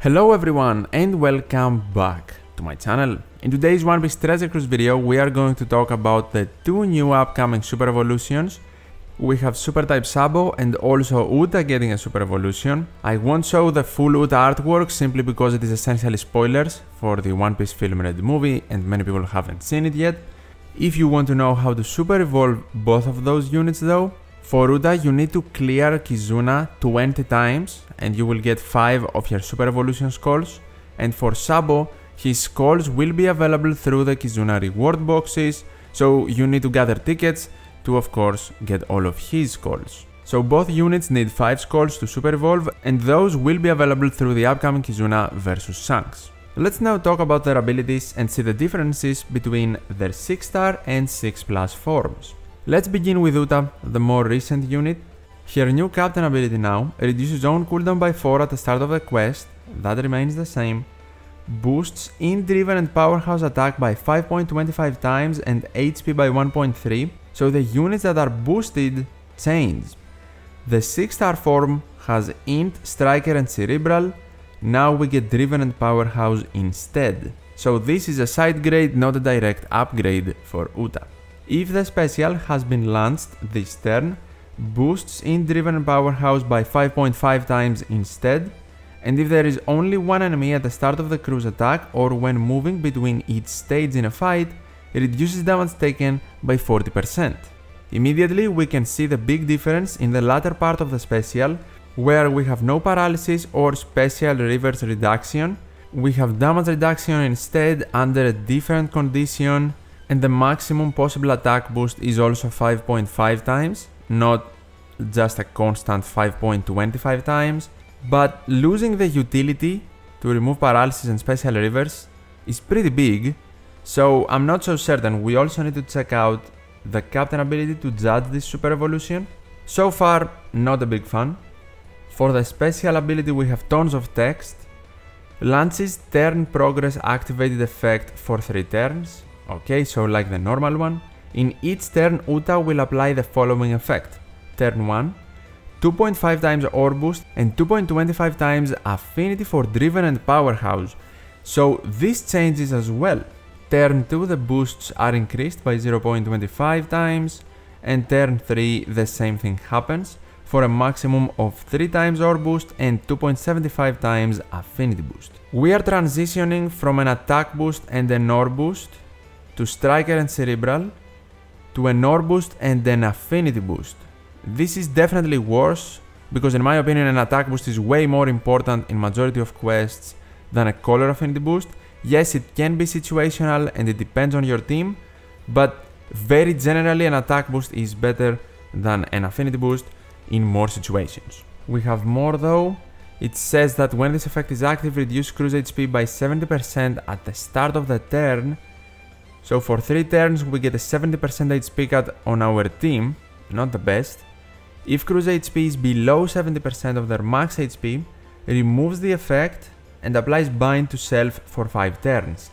Hello everyone and welcome back to my channel. In today's One Piece Treasure Cruise video we are going to talk about the two new upcoming Super Evolutions. We have Super Type Sabo and also Uta getting a Super Evolution. I won't show the full Uta artwork simply because it is essentially spoilers for the One Piece film Red movie and many people haven't seen it yet. If you want to know how to Super Evolve both of those units though, for Uta you need to clear Kizuna 20 times and you will get 5 of your Super Evolution Skulls. And for Sabo, his Skulls will be available through the Kizuna reward boxes, so you need to gather tickets to of course get all of his Skulls. So both units need 5 Skulls to Super Evolve and those will be available through the upcoming Kizuna vs Shanks. Let's now talk about their abilities and see the differences between their 6 star and 6 plus forms. Let's begin with Uta, the more recent unit, her new captain ability now reduces own cooldown by 4 at the start of the quest, that remains the same, boosts in driven and powerhouse attack by 5.25 times and HP by 1.3, so the units that are boosted change. The 6 star form has int, striker and cerebral, now we get driven and powerhouse instead. So this is a side grade not a direct upgrade for Uta. If the special has been launched this turn, boosts in Driven Powerhouse by 5.5 times instead, and if there is only one enemy at the start of the cruise attack or when moving between each stage in a fight, it reduces damage taken by 40%. Immediately we can see the big difference in the latter part of the special, where we have no paralysis or special reverse reduction, we have damage reduction instead under a different condition and the maximum possible attack boost is also 5.5 times, not just a constant 5.25 times, but losing the utility to remove paralysis and special reverse is pretty big, so I'm not so certain. We also need to check out the captain ability to judge this super evolution. So far, not a big fan. For the special ability we have tons of text. Lance's turn progress activated effect for 3 turns. Okay, so like the normal one. In each turn, Uta will apply the following effect. Turn 1, 2.5 times Orb Boost and 2.25 times Affinity for Driven and Powerhouse. So this changes as well. Turn 2 the boosts are increased by 0.25 times and turn 3 the same thing happens for a maximum of 3 times Orb Boost and 2.75 times Affinity Boost. We are transitioning from an attack boost and an Orb Boost to Striker and Cerebral to an orb boost and an affinity boost. This is definitely worse because in my opinion an attack boost is way more important in majority of quests than a color affinity boost. Yes, it can be situational and it depends on your team, but very generally an attack boost is better than an affinity boost in more situations. We have more though. It says that when this effect is active, reduce cruise HP by 70% at the start of the turn so for 3 turns we get a 70% HP cut on our team, not the best. If cruise HP is below 70% of their max HP, removes the effect and applies bind to self for 5 turns.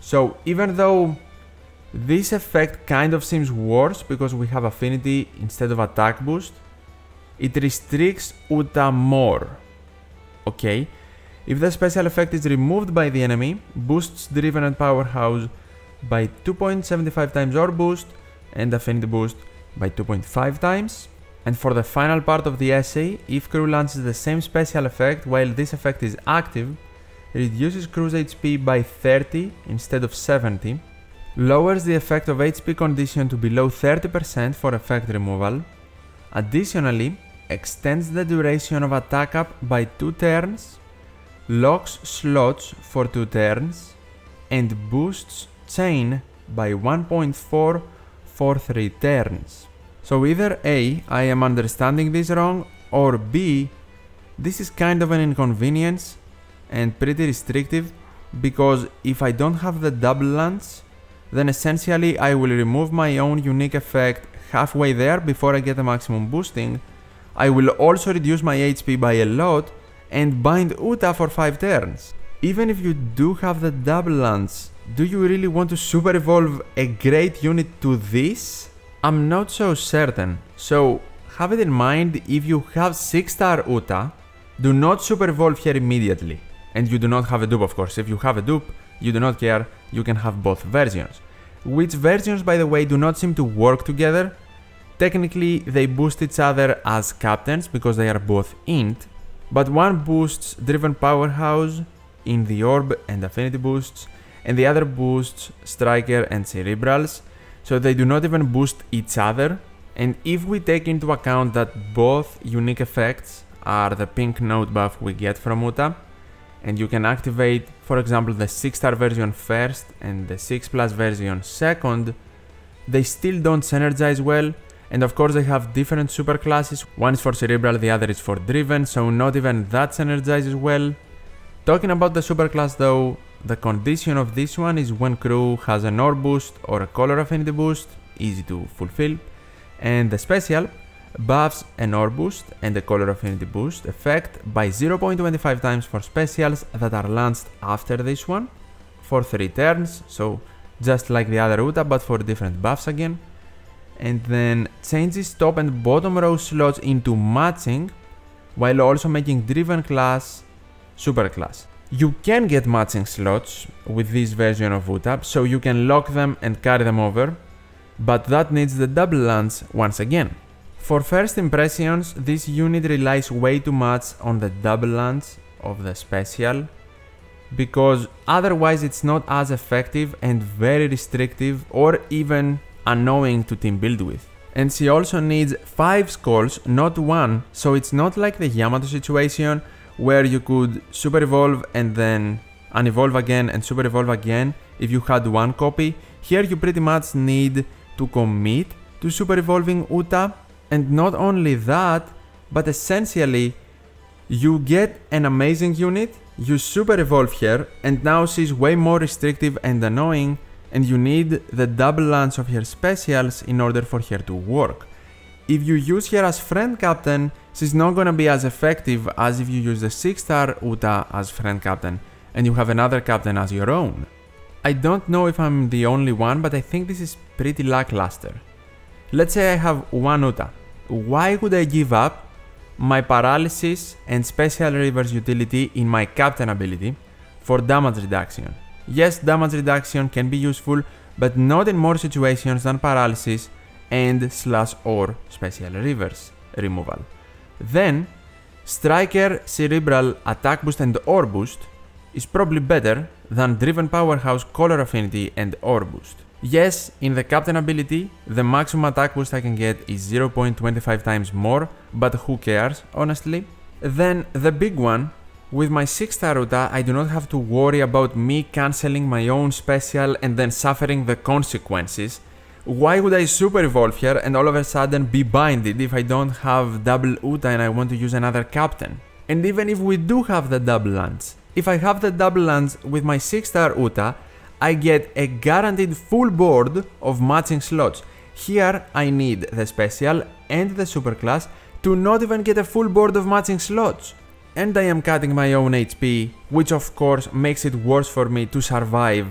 So even though this effect kind of seems worse because we have affinity instead of attack boost, it restricts Uta more. Okay, if the special effect is removed by the enemy, boosts Driven and Powerhouse by 2.75 times Orb Boost and Affinity Boost by 2.5 times. And for the final part of the essay, if crew launches the same special effect while this effect is active, reduces crew's HP by 30 instead of 70, lowers the effect of HP condition to below 30% for effect removal, additionally extends the duration of attack up by 2 turns, locks slots for 2 turns, and boosts chain by 1.443 turns. So either A, I am understanding this wrong, or B, this is kind of an inconvenience and pretty restrictive because if I don't have the double launch, then essentially I will remove my own unique effect halfway there before I get the maximum boosting. I will also reduce my HP by a lot and bind Uta for 5 turns. Even if you do have the double launch, do you really want to super evolve a great unit to this? I'm not so certain, so have it in mind if you have 6 star Uta, do not super evolve here immediately and you do not have a dupe of course. If you have a dupe, you do not care, you can have both versions. Which versions by the way do not seem to work together. Technically they boost each other as captains because they are both int, but one boosts Driven Powerhouse in the orb and affinity boosts, and the other boosts Striker and Cerebrals, so they do not even boost each other. And if we take into account that both unique effects are the pink node buff we get from Uta, and you can activate, for example, the 6 star version first and the 6 plus version second, they still don't synergize well, and of course they have different super classes, one is for Cerebral, the other is for Driven, so not even that synergizes well. Talking about the superclass though, the condition of this one is when crew has an orb boost or a color affinity boost, easy to fulfill, and the special buffs an orb boost and a color affinity boost effect by 0.25 times for specials that are launched after this one for 3 turns, so just like the other Uta but for different buffs again. And then changes top and bottom row slots into matching while also making driven class superclass. You can get matching slots with this version of UTAP, so you can lock them and carry them over, but that needs the double launch once again. For first impressions, this unit relies way too much on the double launch of the special, because otherwise it's not as effective and very restrictive or even annoying to team build with. And she also needs 5 skulls, not 1, so it's not like the Yamato situation where you could super evolve and then unevolve again and super evolve again if you had one copy. Here you pretty much need to commit to super evolving Uta and not only that, but essentially you get an amazing unit, you super evolve here and now she's way more restrictive and annoying and you need the double launch of her specials in order for her to work. If you use her as friend captain, she's not gonna be as effective as if you use the 6 star Uta as friend captain and you have another captain as your own. I don't know if I'm the only one, but I think this is pretty lackluster. Let's say I have one Uta. Why would I give up my paralysis and special reverse utility in my captain ability for damage reduction? Yes, damage reduction can be useful, but not in more situations than paralysis and slash or special reverse removal. Then, Striker, Cerebral, Attack Boost and Orb Boost is probably better than Driven Powerhouse, Color Affinity and Orb Boost. Yes, in the Captain ability, the maximum attack boost I can get is 0.25 times more, but who cares, honestly? Then the big one, with my 6 star Uta, I do not have to worry about me cancelling my own special and then suffering the consequences why would I super evolve here and all of a sudden be binded if I don't have double Uta and I want to use another captain? And even if we do have the double launch, if I have the double launch with my 6 star Uta, I get a guaranteed full board of matching slots. Here I need the special and the super class to not even get a full board of matching slots. And I am cutting my own HP, which of course makes it worse for me to survive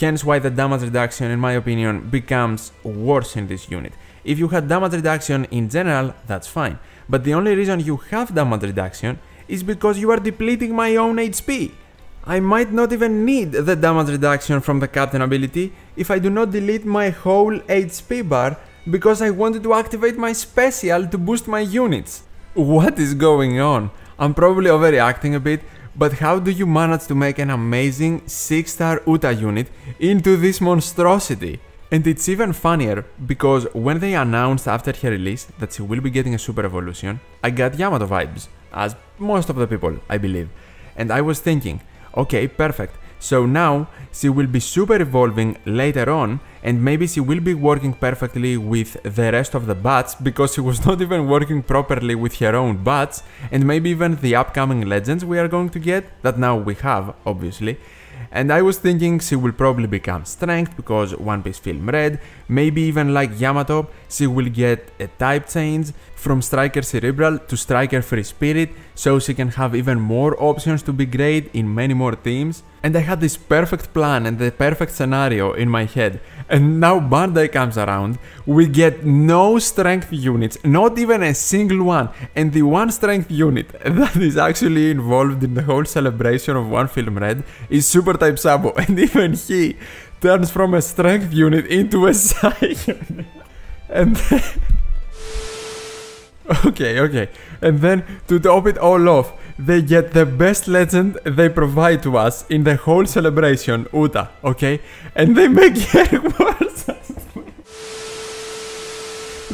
hence why the damage reduction in my opinion becomes worse in this unit. If you had damage reduction in general, that's fine, but the only reason you have damage reduction is because you are depleting my own HP. I might not even need the damage reduction from the captain ability if I do not delete my whole HP bar because I wanted to activate my special to boost my units. What is going on? I'm probably overreacting a bit, but how do you manage to make an amazing 6 star Uta unit into this monstrosity? And it's even funnier because when they announced after her release that she will be getting a super evolution, I got Yamato vibes, as most of the people, I believe. And I was thinking, okay, perfect. So now she will be super evolving later on and maybe she will be working perfectly with the rest of the bats because she was not even working properly with her own bats and maybe even the upcoming legends we are going to get that now we have obviously. And I was thinking she will probably become strength because One Piece Film Red, maybe even like Yamato, she will get a type change from Striker Cerebral to Striker Free Spirit so she can have even more options to be great in many more teams. And I had this perfect plan and the perfect scenario in my head. And now Bandai comes around, we get no strength units, not even a single one. And the one strength unit that is actually involved in the whole celebration of One Film Red is Super Type Sabo. And even he turns from a strength unit into a Psy unit. And. Okay, okay. And then to top it all off, they get the best legend they provide to us in the whole celebration, Uta, okay? And they make her worse.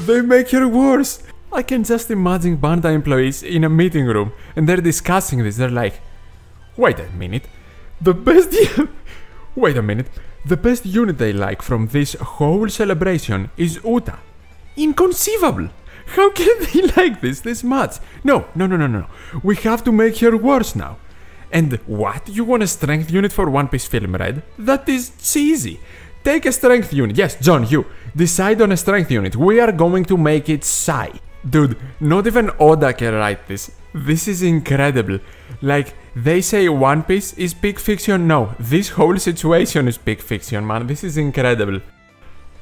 they make her worse. I can just imagine Bandai employees in a meeting room and they're discussing this. They're like, wait a minute. The best. wait a minute. The best unit they like from this whole celebration is Uta. Inconceivable! How can they like this this much? No, no, no, no, no. We have to make her worse now. And what? You want a strength unit for One Piece Film Red? That is cheesy. Take a strength unit. Yes, John, you. Decide on a strength unit. We are going to make it Psy. Dude, not even Oda can write this. This is incredible. Like, they say One Piece is peak fiction. No, this whole situation is peak fiction, man. This is incredible.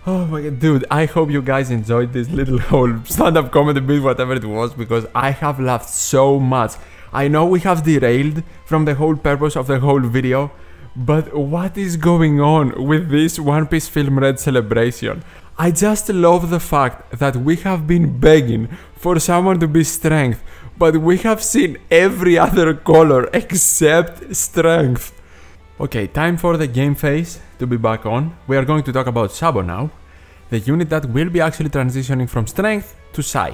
Oh my god, dude, I hope you guys enjoyed this little whole stand-up comedy bit, whatever it was, because I have laughed so much. I know we have derailed from the whole purpose of the whole video, but what is going on with this One Piece Film Red celebration? I just love the fact that we have been begging for someone to be strength, but we have seen every other color except strength. Okay, time for the game phase to be back on. We are going to talk about Sabo now, the unit that will be actually transitioning from strength to Psy.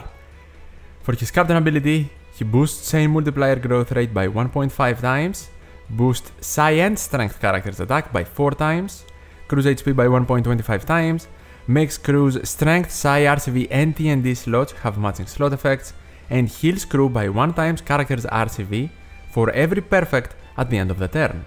For his captain ability, he boosts chain multiplier growth rate by 1.5 times, boosts Psy and strength characters attack by 4 times, cruise HP by 1.25 times, makes cruise strength, Psy, RCV and TND slots have matching slot effects, and heals crew by 1 times character's RCV for every perfect at the end of the turn.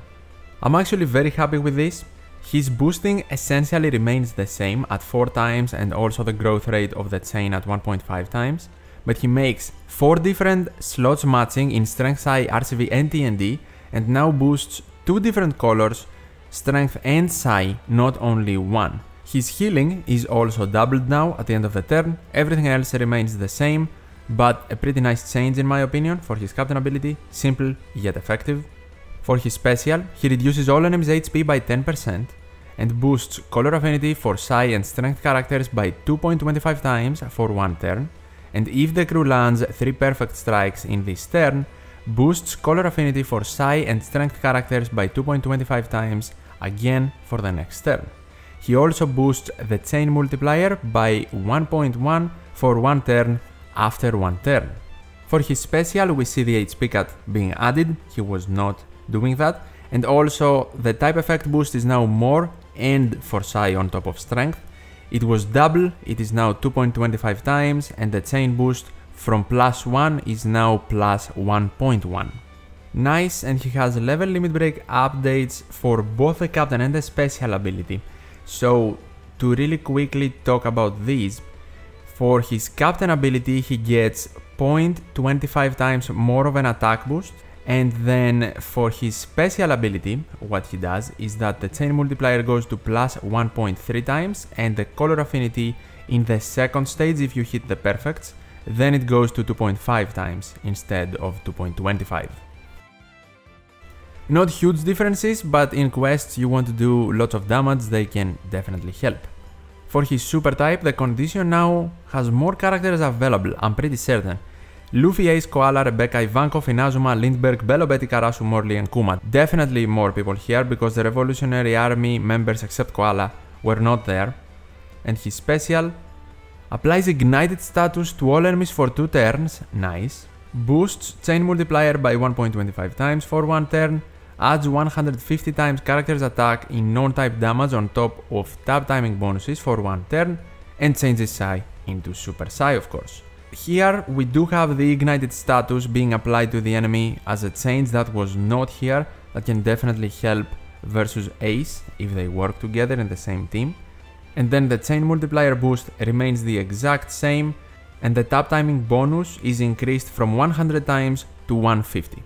I'm actually very happy with this. His boosting essentially remains the same at 4 times and also the growth rate of the chain at 1.5 times, but he makes 4 different slots matching in Strength Psy, RCV and TND and now boosts 2 different colors, Strength and Psy, not only one. His healing is also doubled now at the end of the turn, everything else remains the same, but a pretty nice change in my opinion for his captain ability, simple yet effective. For his special, he reduces all enemies' HP by 10% and boosts color affinity for Psy and strength characters by 2.25 times for one turn, and if the crew lands 3 perfect strikes in this turn, boosts color affinity for Psy and strength characters by 2.25 times again for the next turn. He also boosts the chain multiplier by 1.1 for one turn after one turn. For his special we see the HP cut being added, he was not doing that. And also the type effect boost is now more and for Psy on top of strength. It was double, it is now 2.25 times and the chain boost from plus 1 is now plus 1.1. Nice and he has level limit break updates for both the captain and the special ability. So to really quickly talk about these, for his captain ability he gets 0.25 times more of an attack boost and then for his special ability, what he does is that the chain multiplier goes to plus 1.3 times and the color affinity in the second stage if you hit the perfects, then it goes to 2.5 times instead of 2.25. Not huge differences, but in quests you want to do lots of damage, they can definitely help. For his super type, the condition now has more characters available, I'm pretty certain. Luffy, Ace, Koala, Rebecca, Ivankov, Inazuma, Lindbergh, Belo, Betty, Karasu, Morley and Kuma. Definitely more people here because the Revolutionary Army members except Koala were not there. And his special applies ignited status to all enemies for 2 turns, nice. Boosts chain multiplier by 1.25 times for 1 turn, adds 150 times character's attack in non-type damage on top of tap timing bonuses for 1 turn, and changes Psy into Super Psy of course. Here we do have the ignited status being applied to the enemy as a change that was not here that can definitely help versus Ace if they work together in the same team. And then the chain multiplier boost remains the exact same and the tap timing bonus is increased from 100 times to 150.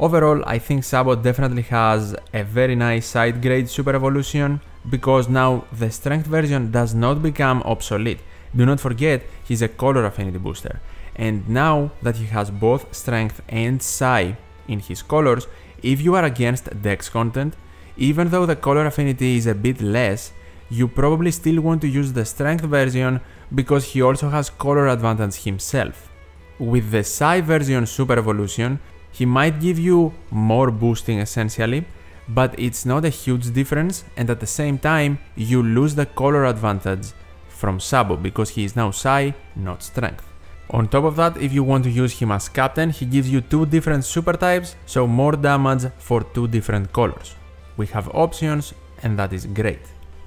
Overall, I think Sabo definitely has a very nice side grade Super Evolution because now the strength version does not become obsolete. Do not forget, he's a color affinity booster. And now that he has both strength and psi in his colors, if you are against dex content, even though the color affinity is a bit less, you probably still want to use the strength version because he also has color advantage himself. With the Psi version Super Evolution, he might give you more boosting essentially, but it's not a huge difference and at the same time you lose the color advantage from Sabo because he is now Psi, not Strength. On top of that, if you want to use him as captain, he gives you two different super types, so more damage for two different colors. We have options and that is great.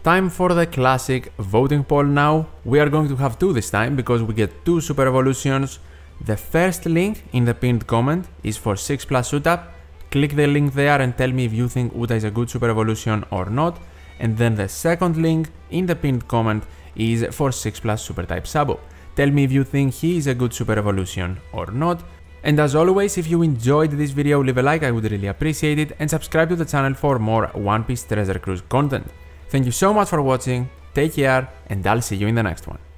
Time for the classic voting poll now. We are going to have two this time because we get two super evolutions. The first link in the pinned comment is for 6 plus Uta. Click the link there and tell me if you think Uta is a good super evolution or not. And then the second link in the pinned comment is for 6 plus super type Sabo. Tell me if you think he is a good super evolution or not. And as always, if you enjoyed this video, leave a like, I would really appreciate it, and subscribe to the channel for more One Piece Treasure Cruise content. Thank you so much for watching, take care, and I'll see you in the next one.